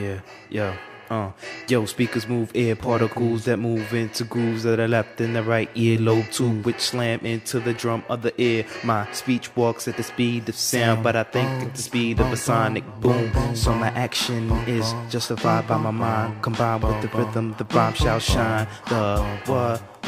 Yeah, yo. Uh, yo, speakers move air particles that move into grooves of the left and the right ear earlobe too, which slam into the drum of the ear. My speech walks at the speed of sound, but I think at the speed of a sonic boom. So my action is justified by my mind, combined with the rhythm, the rhyme shall shine. The what?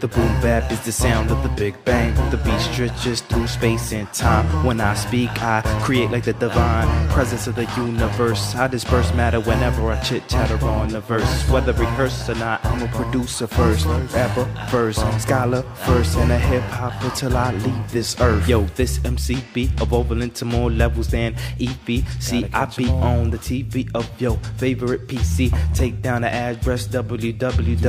The boom bap is the sound of the Big Bang. The beat stretches through space and time. When I speak, I create like the divine presence of the universe. I disperse matter whenever I chit chatter on the verse. Whether rehearsed or not, I'm a producer first, rapper first, scholar first, and a hip hopper till I leave this earth. Yo, this MCB evolving into more levels than Eevee. See, I be on the TV of your favorite PC. Take down the address www.com.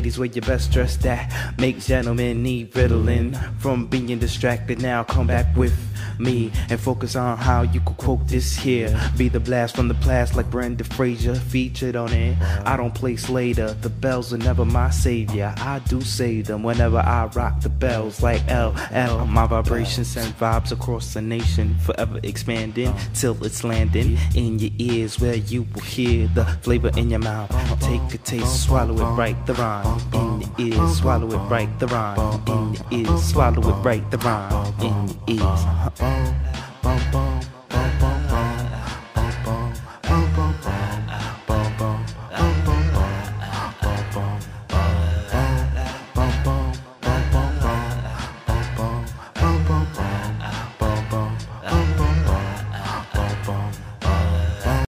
Ladies, wear your best dress that make gentlemen need riddling from being distracted. Now come back with me and focus on how you could quote this here. Be the blast from the past like Brendan Fraser featured on it. I don't play Slater, the bells are never my savior. I do say them whenever I rock the bells like LL. My vibrations send vibes across the nation, forever expanding till it's landing in your ears where you will hear the flavor in your mouth. Take a taste, swallow it right, the rhyme in the ears, swallow it right the rhyme. In the ears, swallow it right the rhyme. In the ears.